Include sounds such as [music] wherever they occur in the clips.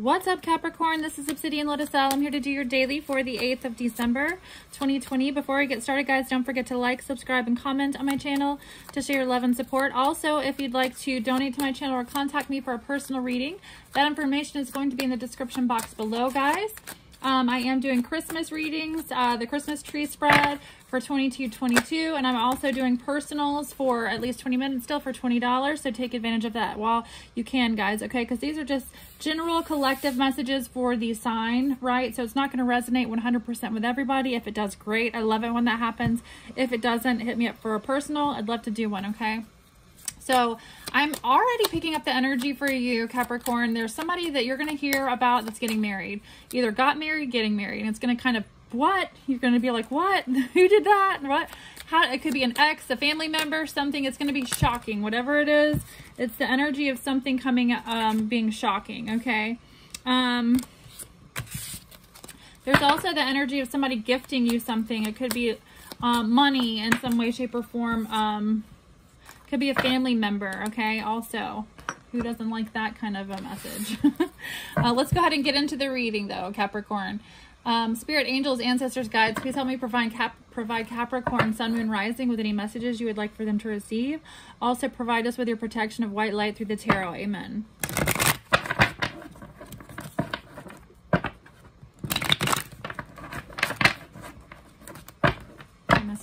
What's up, Capricorn? This is Obsidian Lotus. I'm here to do your daily for the 8th of December, 2020. Before I get started, guys, don't forget to like, subscribe, and comment on my channel to show your love and support. Also, if you'd like to donate to my channel or contact me for a personal reading, that information is going to be in the description box below, guys. Um, I am doing Christmas readings, uh, the Christmas tree spread for 22.22, and I'm also doing personals for at least 20 minutes still for $20. So take advantage of that while you can, guys. Okay, because these are just general collective messages for the sign, right? So it's not going to resonate 100% with everybody. If it does, great. I love it when that happens. If it doesn't, hit me up for a personal. I'd love to do one. Okay. So I'm already picking up the energy for you, Capricorn. There's somebody that you're going to hear about that's getting married. Either got married, getting married. And it's going to kind of, what? You're going to be like, what? [laughs] Who did that? What? How? It could be an ex, a family member, something. It's going to be shocking. Whatever it is, it's the energy of something coming, um, being shocking, okay? Um, there's also the energy of somebody gifting you something. It could be um, money in some way, shape, or form. Um, could be a family member, okay? Also, who doesn't like that kind of a message? [laughs] uh, let's go ahead and get into the reading, though, Capricorn. Um, Spirit, angels, ancestors, guides, please help me provide, Cap provide Capricorn, Sun, Moon, Rising with any messages you would like for them to receive. Also, provide us with your protection of white light through the tarot. Amen.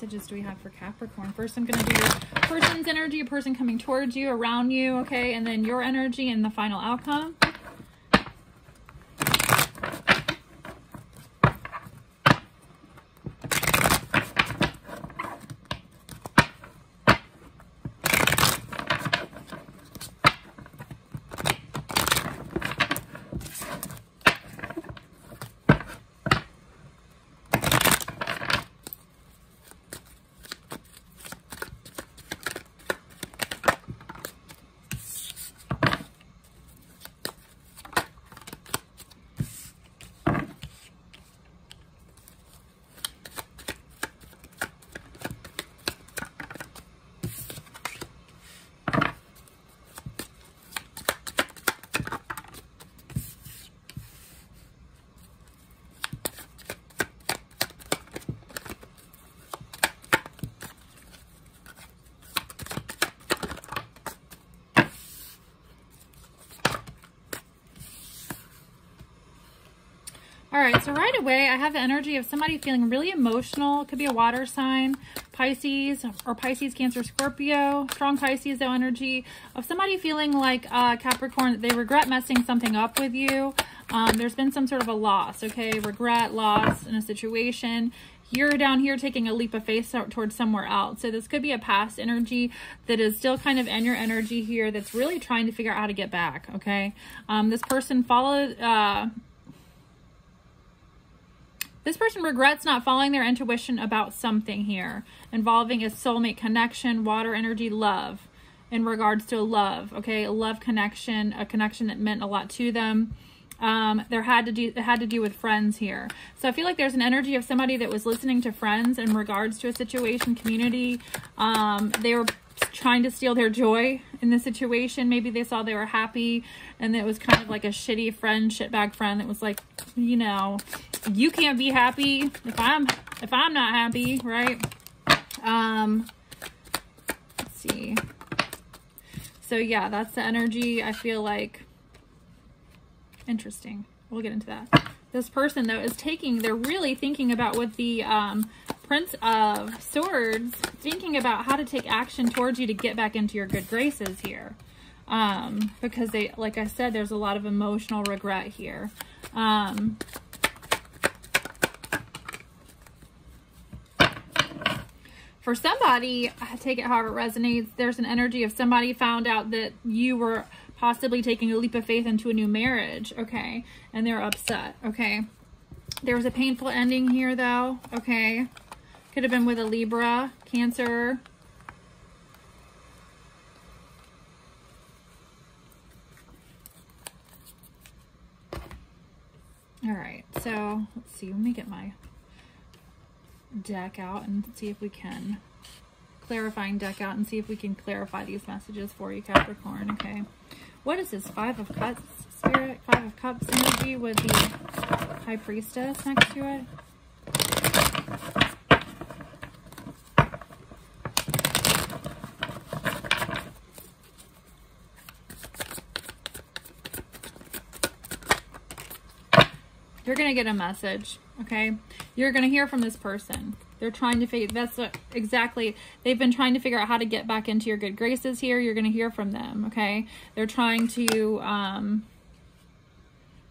Messages do we have for Capricorn? First, I'm going to do your person's energy, a person coming towards you, around you, okay? And then your energy and the final outcome. All right, so right away, I have the energy of somebody feeling really emotional. It could be a water sign, Pisces, or Pisces, Cancer, Scorpio. Strong Pisces, though, energy of somebody feeling like uh, Capricorn, they regret messing something up with you. Um, there's been some sort of a loss, okay? Regret, loss in a situation. You're down here taking a leap of faith towards somewhere else. So this could be a past energy that is still kind of in your energy here that's really trying to figure out how to get back, okay? Um, this person followed... Uh, this person regrets not following their intuition about something here involving a soulmate connection, water energy, love in regards to love, okay? A love connection, a connection that meant a lot to them. Um, there had to do it had to do with friends here. So I feel like there's an energy of somebody that was listening to friends in regards to a situation, community. Um, they were trying to steal their joy in the situation. Maybe they saw they were happy and it was kind of like a shitty friend, shitbag friend that was like, you know, you can't be happy if I'm if I'm not happy, right? Um let's see. So yeah, that's the energy I feel like interesting. We'll get into that. This person though is taking they're really thinking about what the um Prince of Swords thinking about how to take action towards you to get back into your good graces here. Um, because they, like I said, there's a lot of emotional regret here. Um, for somebody, I take it however it resonates, there's an energy of somebody found out that you were possibly taking a leap of faith into a new marriage, okay? And they're upset, okay? There was a painful ending here, though, okay? Could have been with a Libra, Cancer. All right, so let's see. Let me get my deck out and see if we can clarifying deck out and see if we can clarify these messages for you, Capricorn. Okay. What is this? Five of Cups, Spirit? Five of Cups energy with the High Priestess next to it. You're going to get a message, okay? You're going to hear from this person. They're trying to figure, that's what, exactly, they've been trying to figure out how to get back into your good graces here. You're going to hear from them, okay? They're trying to, um,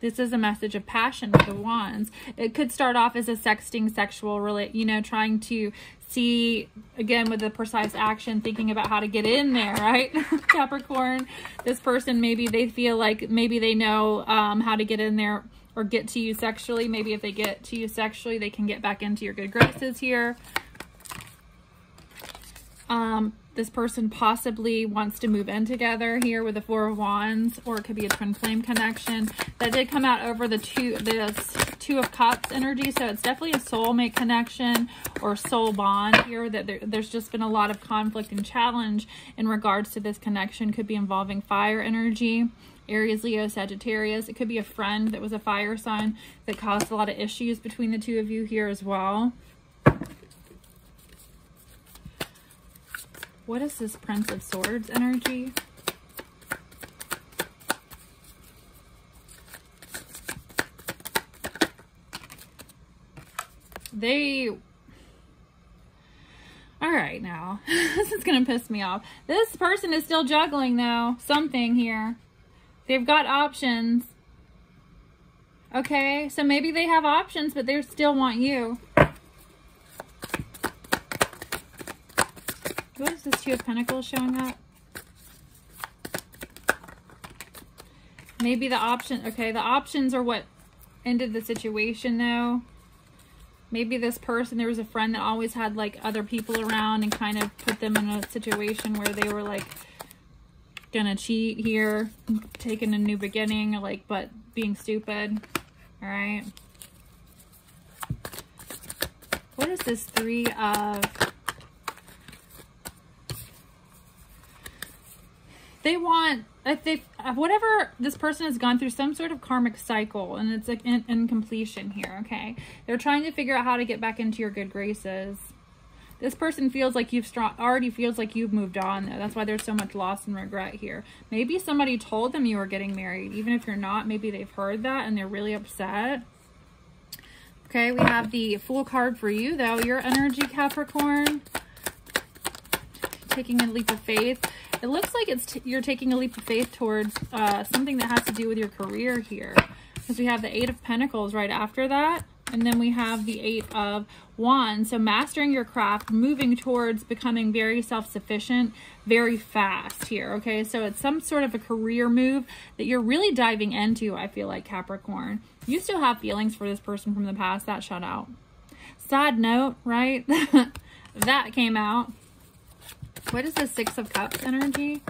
this is a message of passion with the wands. It could start off as a sexting sexual, really, you know, trying to see, again, with the precise action, thinking about how to get in there, right? [laughs] Capricorn, this person, maybe they feel like maybe they know um, how to get in there or get to you sexually. Maybe if they get to you sexually, they can get back into your good graces here. Um, this person possibly wants to move in together here with the Four of Wands, or it could be a twin flame connection. That did come out over the two, this Two of Cups energy, so it's definitely a soulmate connection or soul bond here. That there, there's just been a lot of conflict and challenge in regards to this connection. Could be involving fire energy. Aries, Leo, Sagittarius. It could be a friend that was a fire sign that caused a lot of issues between the two of you here as well. What is this Prince of Swords energy? They... Alright now. [laughs] this is going to piss me off. This person is still juggling though. Something here. They've got options. Okay, so maybe they have options, but they still want you. What is this Two of Pentacles showing up? Maybe the option, okay, the options are what ended the situation though. Maybe this person, there was a friend that always had like other people around and kind of put them in a situation where they were like gonna cheat here, taking a new beginning, like, but being stupid. All right. What is this three of... They want, if they, uh, whatever this person has gone through some sort of karmic cycle and it's like in, in completion here, okay? They're trying to figure out how to get back into your good graces. This person feels like you've strong, already feels like you've moved on though. That's why there's so much loss and regret here. Maybe somebody told them you were getting married. Even if you're not, maybe they've heard that and they're really upset. Okay, we have the Fool card for you though. Your energy, Capricorn. Taking a leap of faith. It looks like it's you're taking a leap of faith towards uh, something that has to do with your career here. Because we have the Eight of Pentacles right after that. And then we have the Eight of Wands. So mastering your craft, moving towards becoming very self-sufficient very fast here, okay? So it's some sort of a career move that you're really diving into, I feel like, Capricorn. You still have feelings for this person from the past. That shut out. Side note, right? [laughs] that came out. What is the Six of Cups energy?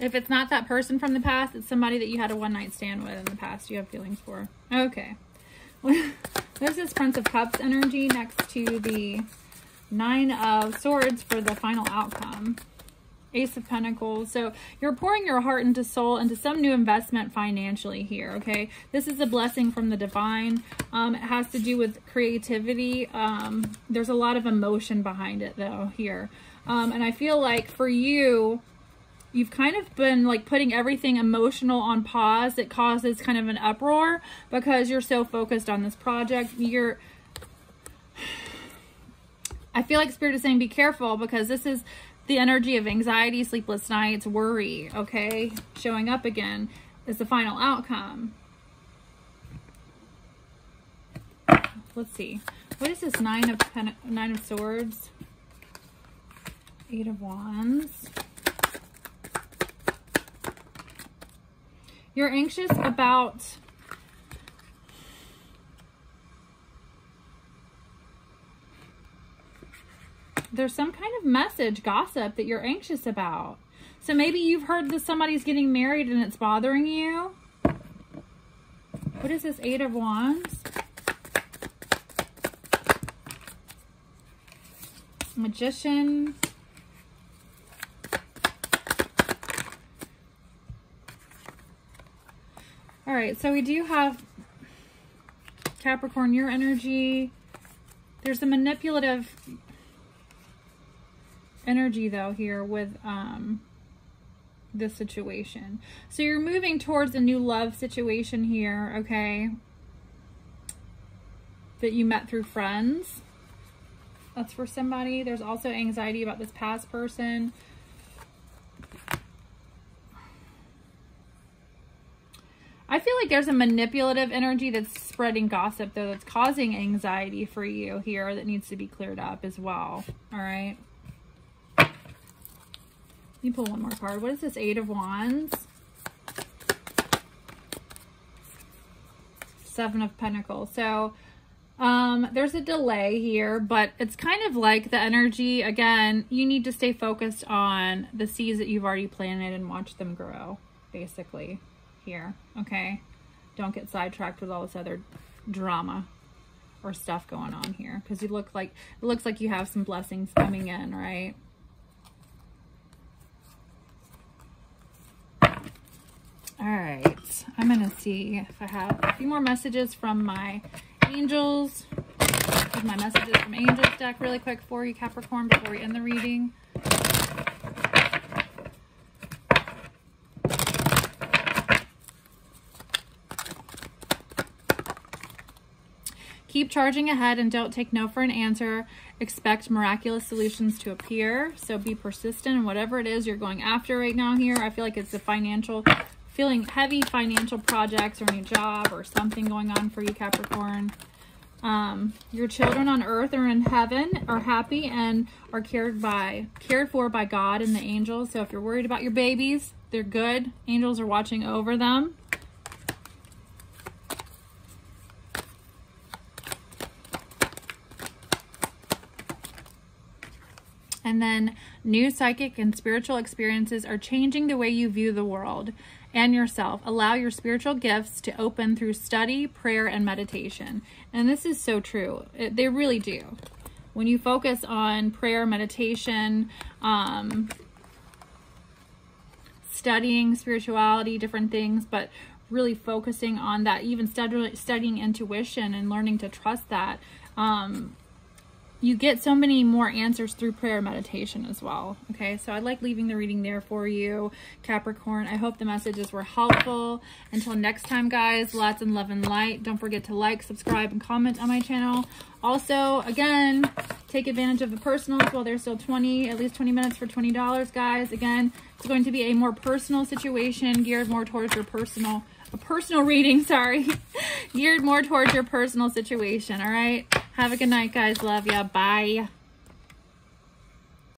If it's not that person from the past, it's somebody that you had a one-night stand with in the past you have feelings for. Okay. [laughs] This is Prince of Cups energy next to the Nine of Swords for the final outcome. Ace of Pentacles. So you're pouring your heart into soul into some new investment financially here, okay? This is a blessing from the divine. Um, it has to do with creativity. Um, there's a lot of emotion behind it, though, here. Um, and I feel like for you, you've kind of been like putting everything emotional on pause that causes kind of an uproar because you're so focused on this project. You're I feel like spirit is saying be careful because this is the energy of anxiety, sleepless nights, worry, okay? Showing up again is the final outcome. Let's see. What is this nine of nine of swords? Eight of wands. You're anxious about there's some kind of message, gossip that you're anxious about. So maybe you've heard that somebody's getting married and it's bothering you. What is this Eight of Wands? Magician. Right, so we do have Capricorn, your energy. There's a manipulative energy though here with um, this situation. So you're moving towards a new love situation here, okay? That you met through friends. That's for somebody. There's also anxiety about this past person. I feel like there's a manipulative energy that's spreading gossip though that's causing anxiety for you here that needs to be cleared up as well. All right. Let me pull one more card. What is this? Eight of Wands. Seven of Pentacles. So um, there's a delay here, but it's kind of like the energy, again, you need to stay focused on the seeds that you've already planted and watch them grow, basically, here, okay? Don't get sidetracked with all this other drama or stuff going on here, because you look like, it looks like you have some blessings coming in, right? All right, I'm going to see if I have a few more messages from my angels. My messages from angels deck really quick for you, Capricorn, before we end the reading. Keep charging ahead and don't take no for an answer. Expect miraculous solutions to appear. So be persistent in whatever it is you're going after right now here. I feel like it's a financial feeling heavy financial projects or new job or something going on for you, Capricorn. Um, your children on earth are in heaven, are happy and are cared by, cared for by God and the angels. So if you're worried about your babies, they're good. Angels are watching over them. And then new psychic and spiritual experiences are changing the way you view the world and yourself. Allow your spiritual gifts to open through study, prayer, and meditation. And this is so true. It, they really do. When you focus on prayer, meditation, um, studying spirituality, different things, but really focusing on that, even studying intuition and learning to trust that, um, you get so many more answers through prayer meditation as well. Okay, so I like leaving the reading there for you, Capricorn. I hope the messages were helpful. Until next time, guys, lots and love and light. Don't forget to like, subscribe, and comment on my channel. Also, again, take advantage of the personals while they're still 20, at least 20 minutes for $20, guys. Again, it's going to be a more personal situation geared more towards your personal a personal reading, [laughs] sorry, geared more towards your personal situation, all right? Have a good night, guys. Love ya. Bye.